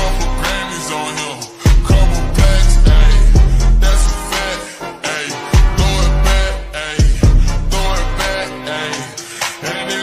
off